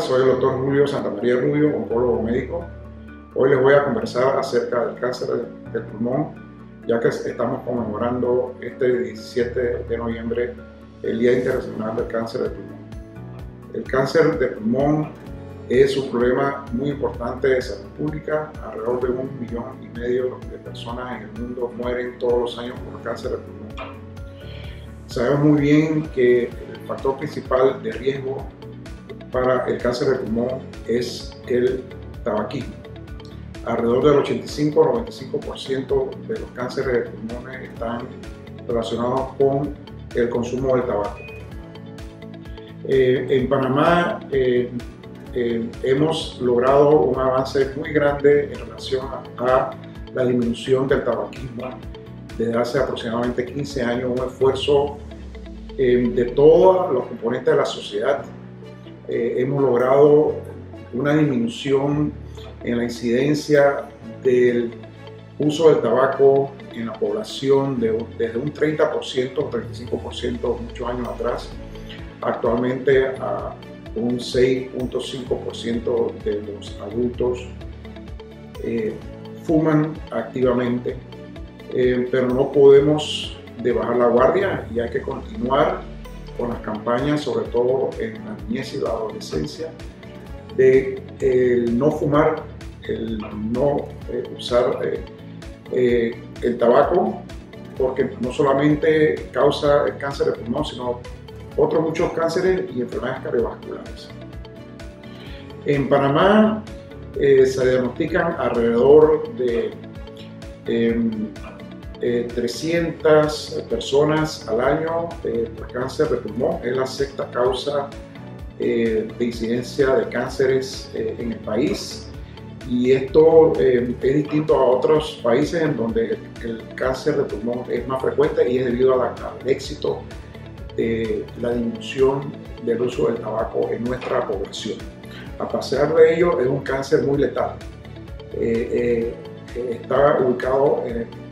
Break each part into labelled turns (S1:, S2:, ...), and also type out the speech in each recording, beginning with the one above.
S1: soy el doctor Julio Santamaría Rubio, oncólogo médico. Hoy les voy a conversar acerca del cáncer del pulmón, ya que estamos conmemorando este 17 de noviembre el Día Internacional del Cáncer del Pulmón. El cáncer de pulmón es un problema muy importante de salud pública. Alrededor de un millón y medio de personas en el mundo mueren todos los años por cáncer de pulmón. Sabemos muy bien que el factor principal de riesgo para el cáncer de pulmón es el tabaquismo. Alrededor del 85 o 95% de los cánceres de pulmones están relacionados con el consumo del tabaco. Eh, en Panamá eh, eh, hemos logrado un avance muy grande en relación a, la disminución del tabaquismo desde hace aproximadamente 15 años, un esfuerzo de todos los componentes de la sociedad eh, hemos logrado una disminución en la incidencia del uso del tabaco en la población de, desde un 30% o 35% muchos años atrás, actualmente a un 6.5% de los adultos eh, fuman activamente, eh, pero no podemos de bajar la guardia y hay que continuar con las campañas, sobre todo en la niñez y la adolescencia, de el no fumar, el no eh, usar eh, eh, el tabaco, porque no solamente causa el cáncer de pulmón, sino otros muchos cánceres y enfermedades cardiovasculares. En Panamá se diagnostican alrededor de 300 eh, personas al año eh, por cáncer de pulmón. Es la sexta causa eh, de incidencia de cánceres en el país. Y esto es distinto a otros países en donde el, cáncer de pulmón es más frecuente y es debido al éxito de la disminución del uso del tabaco en nuestra población. A pesar de ello, es un cáncer muy letal está ubicado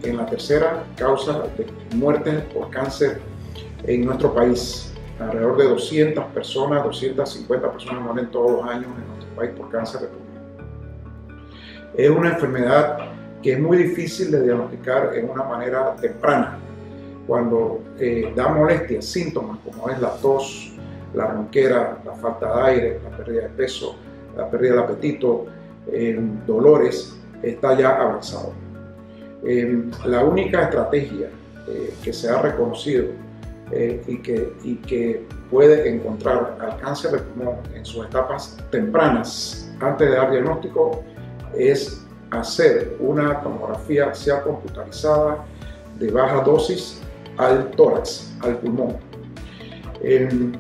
S1: en, la tercera causa de muerte por cáncer en nuestro país. Alrededor de 200 personas, 250 personas mueren todos los años en nuestro país por cáncer de pulmón. Es una enfermedad que es muy difícil de diagnosticar en una manera temprana. Cuando eh, da molestias, síntomas como es la tos, la ronquera, la falta de aire, la pérdida de peso, la pérdida del apetito, eh, dolores, está ya avanzado. Em, la única estrategia eh, que se ha reconocido eh, y, que, puede encontrar al cáncer de pulmón en sus etapas tempranas, antes de dar diagnóstico, es hacer una tomografía sea computarizada de baja dosis al tórax, al pulmón. Em,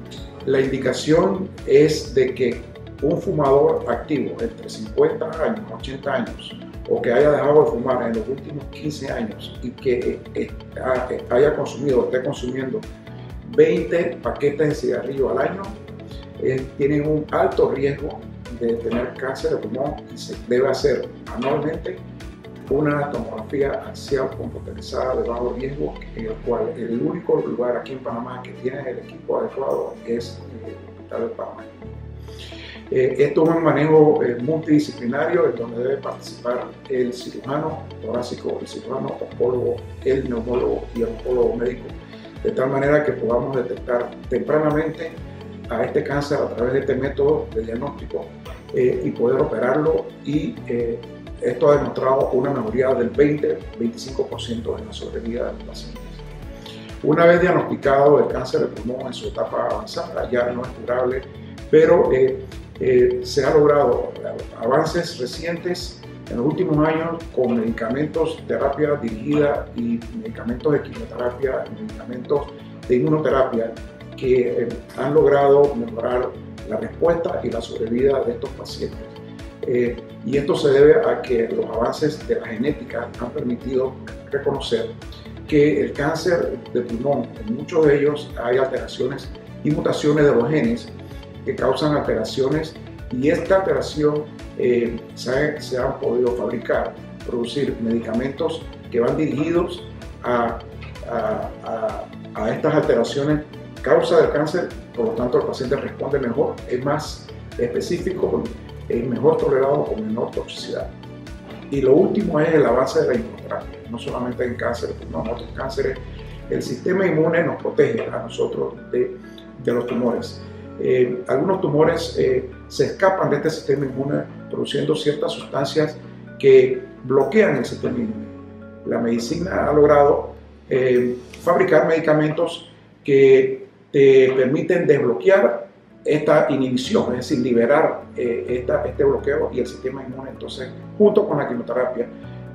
S1: la indicación es de que un fumador activo entre 50 años y 80 años o que haya dejado de fumar en los últimos 15 años y que eh, eh, haya consumido o esté consumiendo 20 paquetes de cigarrillo al año, eh, tienen un alto riesgo de tener cáncer de pulmón y se debe hacer anualmente una tomografía axial computarizada de bajo riesgo, en el cual el único lugar aquí en Panamá que tiene el equipo adecuado es el Hospital de Panamá. Eh, esto es un manejo eh, multidisciplinario en donde debe participar el cirujano torácico, el cirujano oncólogo, el neumólogo y el oncólogo médico, de tal manera que podamos detectar tempranamente a este cáncer a través de este método de diagnóstico eh, y poder operarlo y esto ha demostrado una mejoría del 20-25% en la sobrevida los pacientes. Una vez diagnosticado el cáncer de pulmón en su etapa avanzada, ya no es curable, pero eh, se ha logrado avances recientes en los últimos años con medicamentos, terapia dirigida y medicamentos de quimioterapia, medicamentos de inmunoterapia que eh, han logrado mejorar la respuesta y la sobrevida de estos pacientes. Eh, y esto se debe a que los avances de la genética han permitido reconocer que el cáncer de pulmón, en muchos de ellos hay alteraciones y mutaciones de los genes que causan alteraciones y esta alteración eh, se, han podido fabricar, producir medicamentos que van dirigidos a, a, a, estas alteraciones causa del cáncer, por lo tanto el paciente responde mejor, es más específico es mejor tolerado con menor toxicidad. Y lo último es el avance de la inmunoterapia, no solamente en cáncer, sino en otros cánceres. El sistema inmune nos protege a nosotros de, de los tumores. Eh, algunos tumores eh, se escapan de este sistema inmune produciendo ciertas sustancias que bloquean el sistema inmune. La medicina ha logrado eh, fabricar medicamentos que te permiten desbloquear esta inhibición, es decir, liberar este bloqueo y el sistema inmune entonces junto con la quimioterapia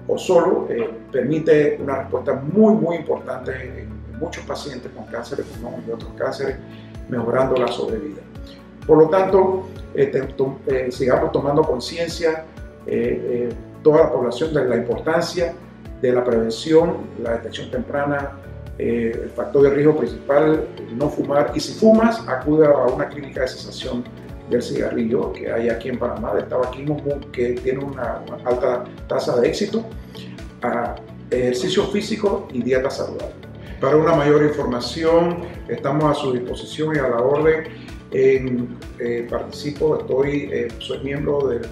S1: o solo permite una respuesta muy muy importante en, muchos pacientes con cáncer de pulmón y otros cánceres mejorando la sobrevida. Por lo tanto, eh, eh, sigamos tomando conciencia eh, toda la población de la importancia de la prevención, la detección temprana, el factor de riesgo principal, no fumar. Y si fumas, acude a una clínica de cesación del cigarrillo que hay aquí en Panamá, del tabaquismo, que tiene una, alta tasa de éxito, a ejercicio físico y dieta saludable. Para una mayor información, estamos a su disposición y a la orden. En, eh, participo, estoy, eh, soy miembro del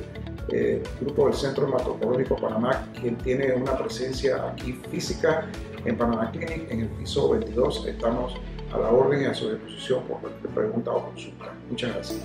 S1: eh, grupo del Centro Hematológico Panamá, quien tiene una presencia aquí física en Panamá Clinic, en el piso 22. Estamos a la orden y a su disposición por cualquier pregunta o consulta. Muchas gracias.